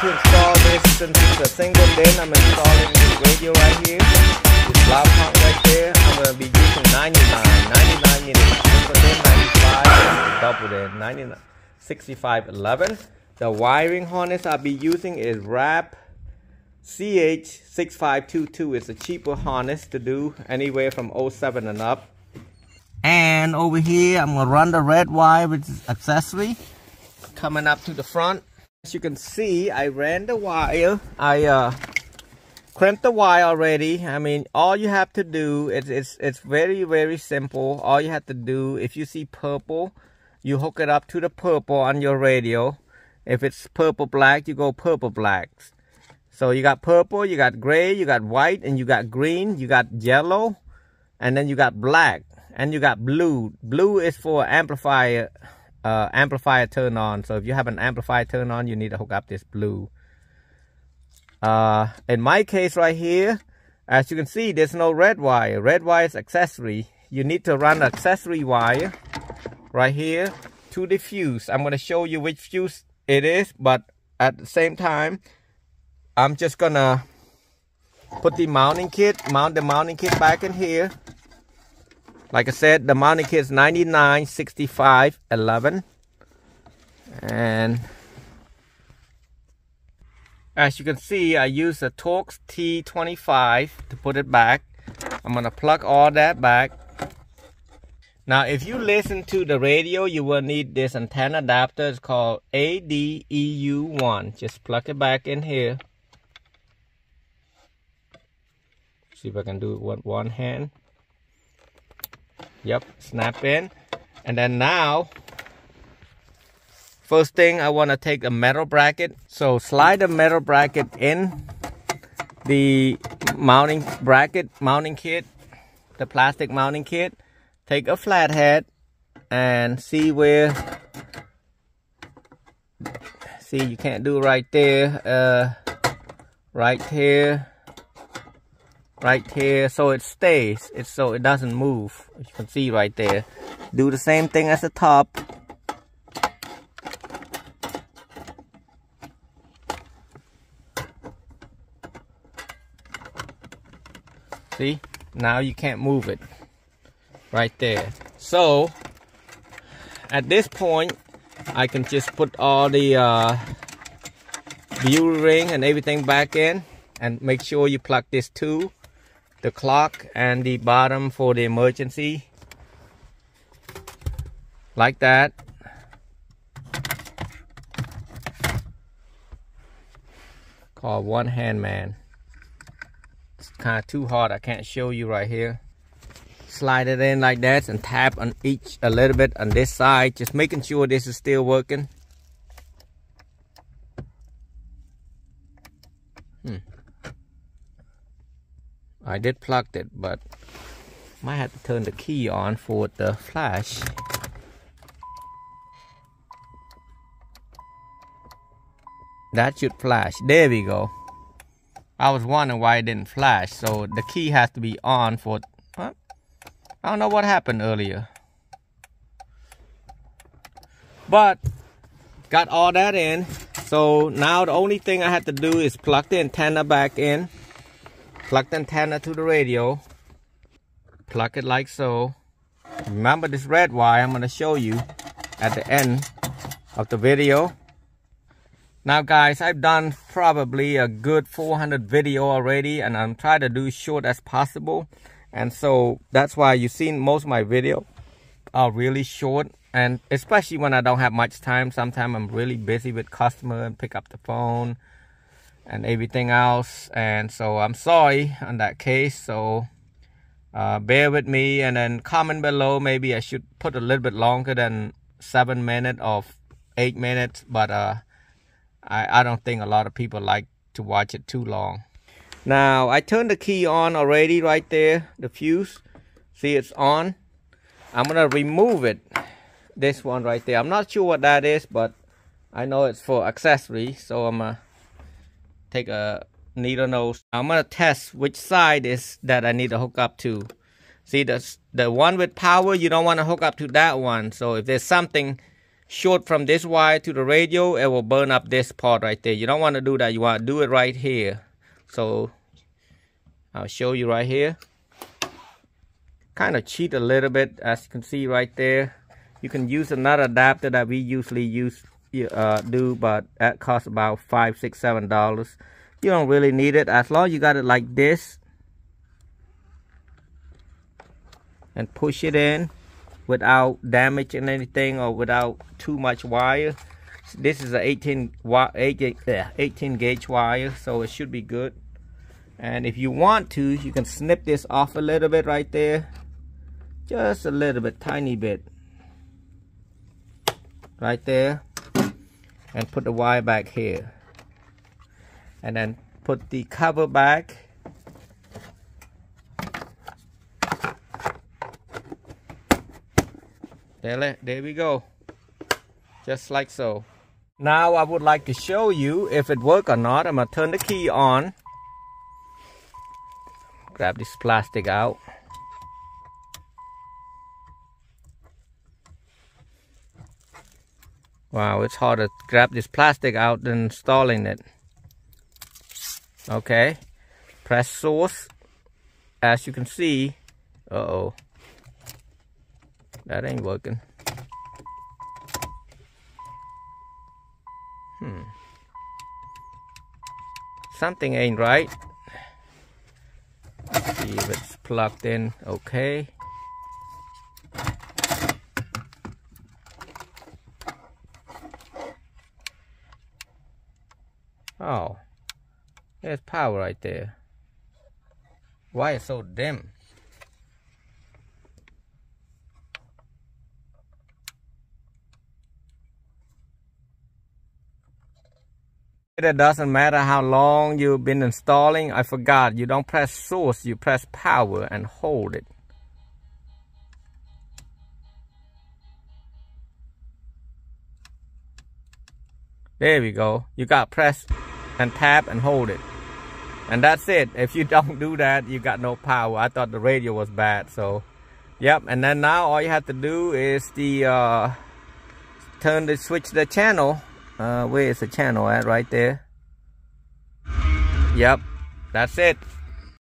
to install this since it's a single DIN. I'm installing this radio right here. This loud right there. I'm to be using 99. 99 units. Single DIN 95. Double DIN 99. 6511. The wiring harness I'll be using is RAP CH6522. It's a cheaper harness to do anywhere from 07 and up. And over here, I'm gonna run the red wire, which is accessory, coming up to the front. As you can see, I ran the wire. I uh, crimped the wire already. I mean, all you have to do, it's, it's, it's very, very simple. All you have to do, if you see purple, you hook it up to the purple on your radio. If it's purple black, you go purple blacks. So you got purple, you got gray, you got white, and you got green, you got yellow, and then you got black and you got blue blue is for amplifier uh, amplifier turn on. So if you have an amplifier turn on you need to hook up this blue. Uh, in my case right here as you can see there's no red wire. Red wire is accessory. You need to run accessory wire right here to the fuse. I'm going to show you which fuse it is but at the same time I'm just gonna put the mounting kit mount the mounting kit back in here like I said, the mounting kit is 99, 65, 11. And as you can see, I use a Torx T25 to put it back. I'm going to plug all that back. Now, if you listen to the radio, you will need this antenna adapter. It's called ADEU1. Just plug it back in here. See if I can do it with one hand. Yep, snap in. And then now, first thing I want to take a metal bracket. So slide the metal bracket in the mounting bracket, mounting kit, the plastic mounting kit. Take a flathead and see where, see you can't do right there, uh, right here right here so it stays. It's so it doesn't move you can see right there. Do the same thing as the top. See? Now you can't move it. Right there. So at this point I can just put all the uh, view ring and everything back in and make sure you plug this too the clock and the bottom for the emergency. Like that. Called one hand man it's kind of too hard. I can't show you right here. Slide it in like that and tap on each a little bit on this side just making sure this is still working. Hmm. I did plug it, but might have to turn the key on for the flash. That should flash. There we go. I was wondering why it didn't flash. So the key has to be on for... Huh? I don't know what happened earlier. But got all that in. So now the only thing I have to do is plug the antenna back in plug the antenna to the radio. Plug it like so. Remember this red wire I'm going to show you at the end of the video. Now guys I've done probably a good 400 video already and I'm trying to do short as possible. And so that's why you've seen most of my video are really short. And especially when I don't have much time sometimes I'm really busy with customer and pick up the phone and everything else. And so I'm sorry on that case. So uh, bear with me and then comment below. Maybe I should put a little bit longer than seven minutes or eight minutes but uh, I, I don't think a lot of people like to watch it too long. Now I turned the key on already right there the fuse. See it's on. I'm gonna remove it this one right there. I'm not sure what that is but I know it's for accessory so I'm gonna take a needle nose. I'm gonna test which side is that I need to hook up to. See the the one with power, you don't want to hook up to that one. So if there's something short from this wire to the radio, it will burn up this part right there. You don't want to do that. You want to do it right here. So I'll show you right here. Kind of cheat a little bit, as you can see right there. You can use another adapter that we usually use uh, do, but that costs about five, six, seven dollars. You don't really need it as long as you got it like this and push it in without damaging anything or without too much wire. This is a 18, 18 gauge wire, so it should be good. And if you want to, you can snip this off a little bit right there. Just a little bit, tiny bit. Right there. And put the wire back here. And then put the cover back There, there we go. Just like so. Now I would like to show you if it work or not. I'm gonna turn the key on. Grab this plastic out. Wow, it's hard to grab this plastic out than installing it. Okay, press source. As you can see, uh-oh. That ain't working. Hmm. Something ain't right. Let's see if it's plugged in okay. There's power right there. Why is so dim? It doesn't matter how long you've been installing. I forgot, you don't press source, you press power and hold it. There we go. You got press and tap and hold it. And that's it. If you don't do that, you got no power. I thought the radio was bad. So, yep. And then now all you have to do is the uh, turn the switch the channel uh, where is the channel at right there? Yep, that's it.